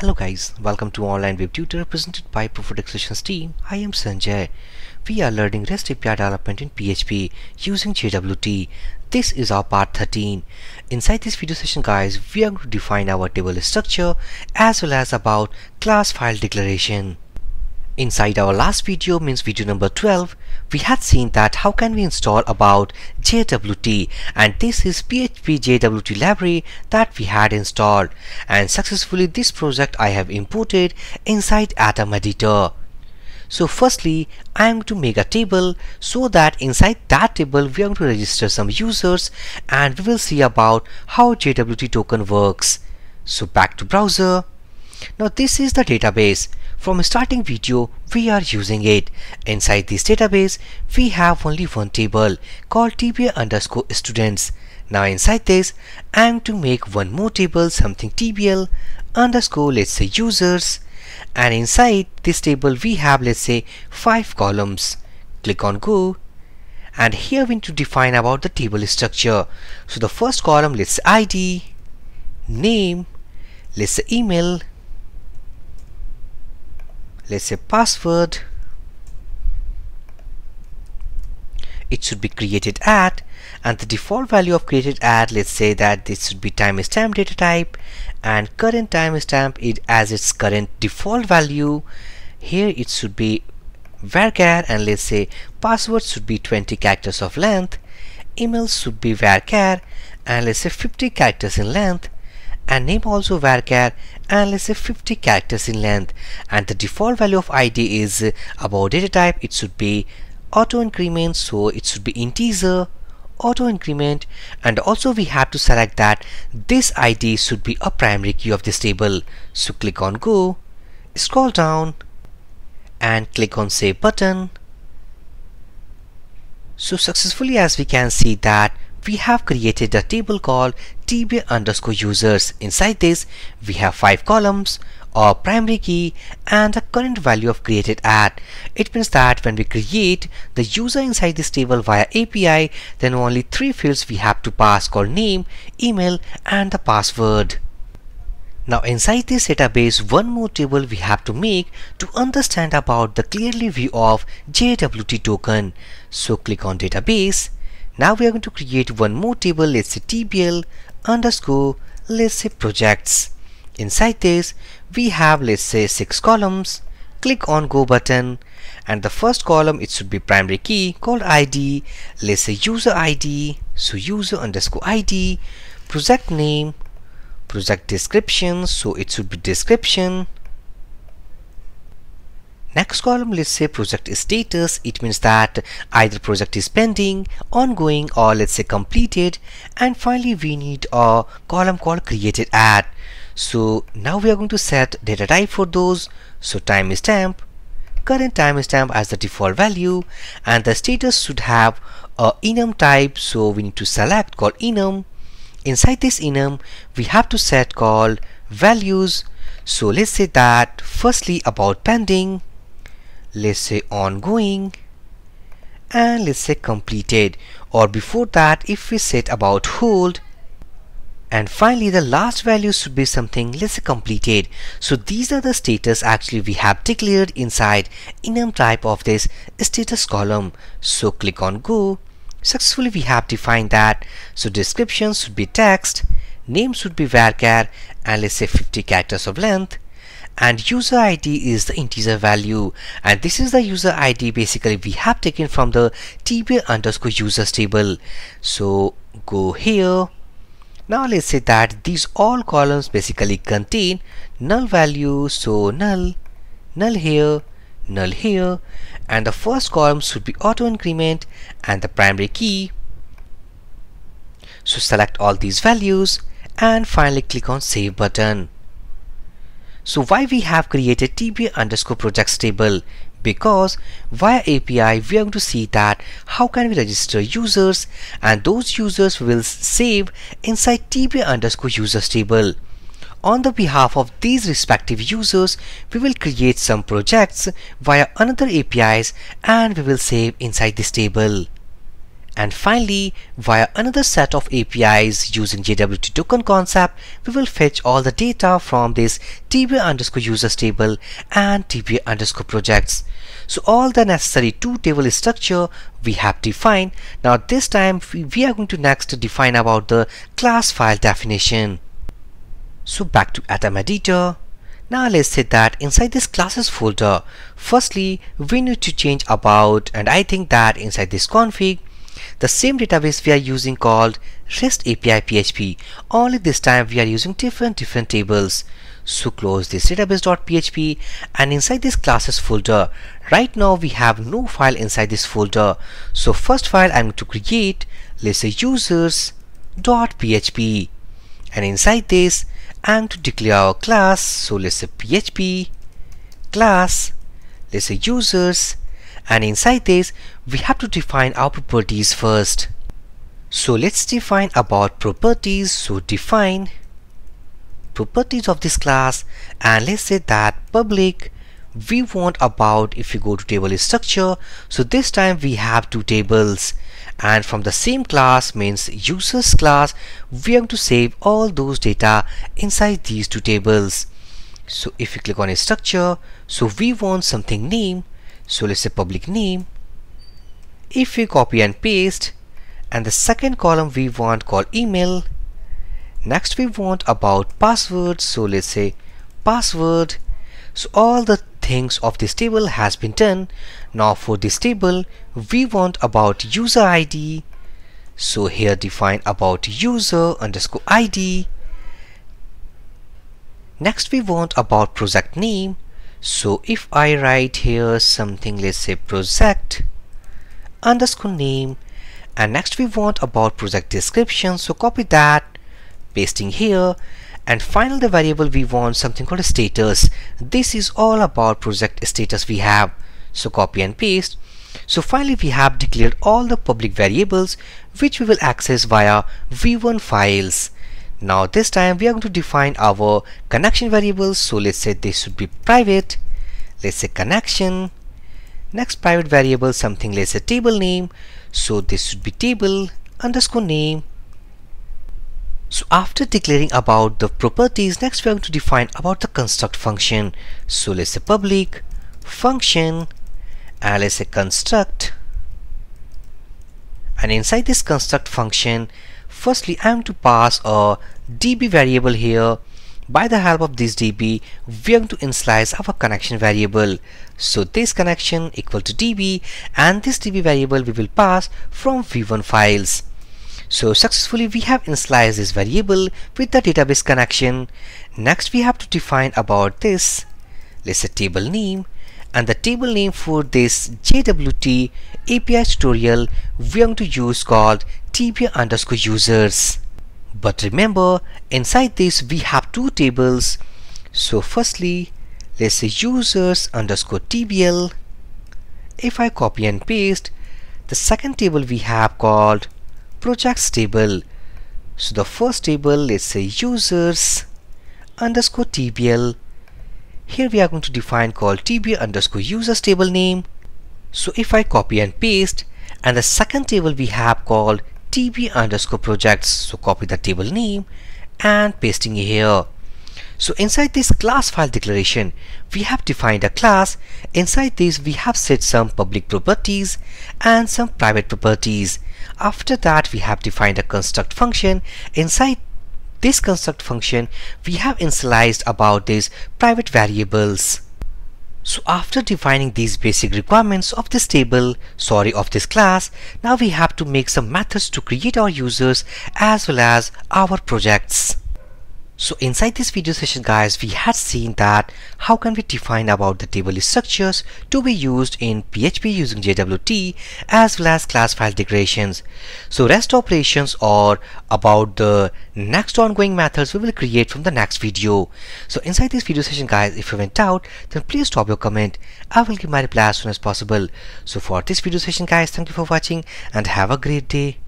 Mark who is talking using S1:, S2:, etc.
S1: Hello guys, welcome to Online Web Tutor presented by Prophetic Solutions team. I am Sanjay. We are learning REST API development in PHP using JWT. This is our part 13. Inside this video session guys, we are going to define our table structure as well as about class file declaration. Inside our last video means video number 12, we had seen that how can we install about JWT and this is PHP JWT library that we had installed and successfully this project I have imported inside Atom Editor. So firstly, I am going to make a table so that inside that table we are going to register some users and we will see about how JWT token works. So back to browser. Now this is the database from starting video, we are using it. Inside this database, we have only one table called TBL underscore students. Now inside this, I am to make one more table something TBL underscore let's say users and inside this table we have let's say five columns. Click on go and here we need to define about the table structure. So the first column let's say ID, name, let's say email, let's say password. It should be created at and the default value of created at let's say that this should be timestamp data type and current timestamp it as its current default value. Here it should be varchar and let's say password should be 20 characters of length. Email should be varchar and let's say 50 characters in length and name also varchar and let's say 50 characters in length. And the default value of id is uh, about data type it should be auto increment so it should be integer auto increment. And also we have to select that this id should be a primary key of this table. So click on go scroll down and click on save button. So successfully as we can see that we have created a table called tbl underscore users. Inside this, we have five columns, a primary key and a current value of created at. It means that when we create the user inside this table via API, then only three fields we have to pass called name, email and the password. Now inside this database, one more table we have to make to understand about the clearly view of JWT token. So click on database now we are going to create one more table, let's say TBL underscore, let's say projects. Inside this, we have let's say six columns. Click on go button and the first column it should be primary key called ID. Let's say user ID, so user underscore ID, project name, project description, so it should be description, Next column, let's say project status. It means that either project is pending, ongoing, or let's say completed. And finally, we need a column called created at. So now we are going to set data type for those. So timestamp, current timestamp as the default value, and the status should have a enum type. So we need to select called enum. Inside this enum, we have to set called values. So let's say that firstly about pending let's say ongoing and let's say completed. Or before that if we set about hold. And finally the last value should be something let's say completed. So these are the status actually we have declared inside enum type of this status column. So click on go. Successfully we have defined that. So description should be text name should be varchar and let's say 50 characters of length and user ID is the integer value. And this is the user ID basically we have taken from the tbl underscore users table. So go here. Now let's say that these all columns basically contain null values so null null here null here. And the first column should be auto increment and the primary key. So select all these values and finally click on save button so why we have created TBL underscore projects table? Because via API we are going to see that how can we register users and those users will save inside TBL underscore users table. On the behalf of these respective users, we will create some projects via another APIs and we will save inside this table. And finally, via another set of APIs using JWT token concept, we will fetch all the data from this TBL underscore users table and TBL underscore projects. So all the necessary two table structure we have defined. Now this time we are going to next define about the class file definition. So back to Atom Editor. Now let's say that inside this classes folder, firstly we need to change about and I think that inside this config the same database we are using called REST API PHP. Only this time we are using different different tables. So close this database.php and inside this classes folder, right now we have no file inside this folder. So first file I'm going to create, let's say users.php and inside this I'm to declare our class. So let's say php class, let's say users and inside this we have to define our properties first. So let's define about properties. So define properties of this class. And let's say that public we want about if you go to table structure. So this time we have two tables. And from the same class means users class we going to save all those data inside these two tables. So if you click on a structure so we want something name so let's say public name. If we copy and paste and the second column we want called email next we want about password. So let's say password. So all the things of this table has been done. Now for this table we want about user id so here define about user underscore id next we want about project name so if I write here something let's say project underscore name and next we want about project description so copy that pasting here and final the variable we want something called status. This is all about project status we have. So copy and paste. So finally we have declared all the public variables which we will access via v1 files now this time we are going to define our connection variables so let's say this should be private. Let's say connection. Next private variable something let's say table name. So this should be table underscore name. So after declaring about the properties next we are going to define about the construct function. So let's say public function and let's say construct. And inside this construct function firstly I am to pass a db variable here. By the help of this db we are going to initialize our connection variable. So this connection equal to db and this db variable we will pass from v1 files. So successfully we have initialized this variable with the database connection. Next we have to define about this. Let's say table name and the table name for this JWT API tutorial we are going to use called TBL underscore users. But remember inside this we have two tables. So firstly let's say users underscore TBL. If I copy and paste the second table we have called projects table. So the first table let's say users underscore TBL here we are going to define called tbl underscore users table name. So if I copy and paste and the second table we have called tb underscore projects so copy the table name and pasting here. So inside this class file declaration we have defined a class. Inside this we have set some public properties and some private properties. After that we have defined a construct function. Inside this construct function we have initialized about these private variables so after defining these basic requirements of this table, sorry of this class, now we have to make some methods to create our users as well as our projects. So inside this video session guys, we had seen that how can we define about the table structures to be used in PHP using JWT as well as class file declarations. So REST operations or about the next ongoing methods we will create from the next video. So inside this video session guys, if you went out, then please drop your comment. I will give my reply as soon as possible. So for this video session guys, thank you for watching and have a great day.